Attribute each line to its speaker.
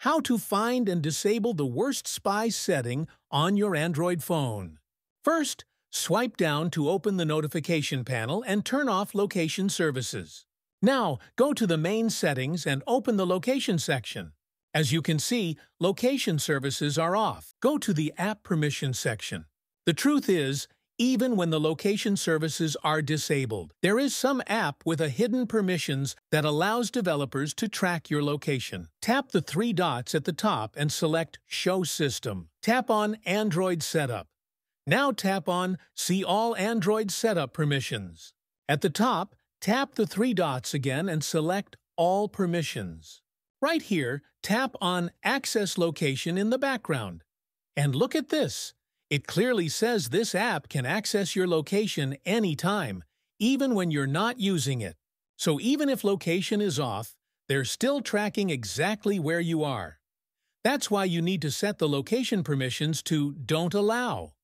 Speaker 1: how to find and disable the worst spy setting on your Android phone. First, swipe down to open the notification panel and turn off location services. Now, go to the main settings and open the location section. As you can see, location services are off. Go to the App permission section. The truth is, even when the location services are disabled, there is some app with a hidden permissions that allows developers to track your location. Tap the three dots at the top and select Show System. Tap on Android Setup. Now tap on See All Android Setup Permissions. At the top, tap the three dots again and select All Permissions. Right here, tap on Access Location in the background. And look at this. It clearly says this app can access your location anytime, even when you're not using it. So even if location is off, they're still tracking exactly where you are. That's why you need to set the location permissions to Don't Allow.